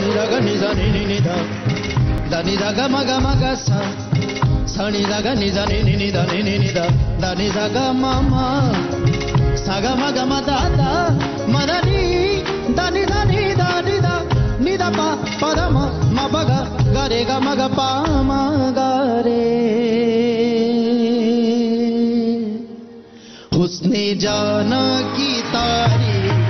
ni da ga ni da ni ni ni da da ni da ga ma ga ma ga sa sa ni da ga ni da ni ni ni da ni ni ni da da ni da ga ma ma sa ga ma ga ma da da ma da ni da ni da ni da ni da ni da pa pa da ma ma ba ga ga re ga ma ga pa ma ga re उसने जाना की तारीफ़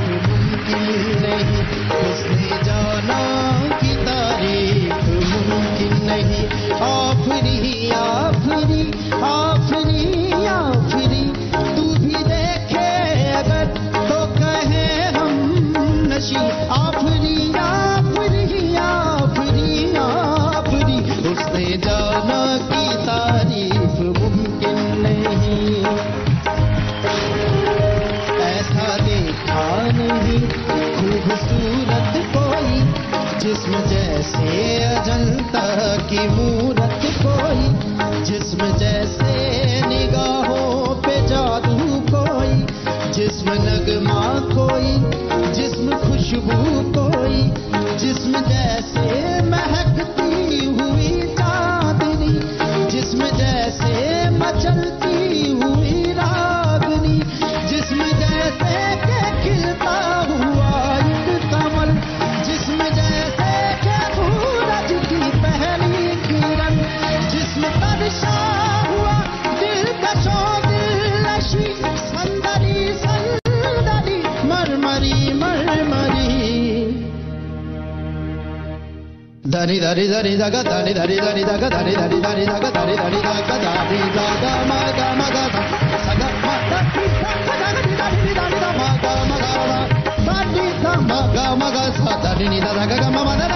नशी आफरी आफरी आफरी आफरी जाना की तारीफ़ मुमकिन नहीं। ऐसा खूबसूरत कोई, जिसम जैसे अजंता की मूरत कोई, जिसम जैसे निगाहों पे जादू कोई, जिसम नगमा దని దని దని దగ దని దని దని దగ దని దని దని దగ దని దని దగ దని దగ మగ మగ సగ మగ దని దని దని ద మగ మగ దని ద మగ మగ స దని ని ద దగ గ